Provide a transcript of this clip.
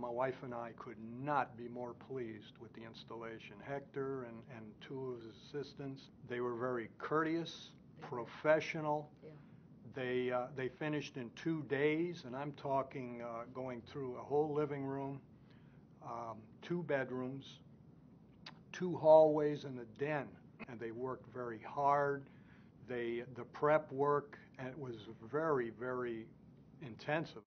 My wife and I could not be more pleased with the installation. Hector and, and two of his assistants, they were very courteous, professional. Yeah. They, uh, they finished in two days, and I'm talking uh, going through a whole living room, um, two bedrooms, two hallways, and a den. And they worked very hard. They, the prep work, and it was very, very intensive.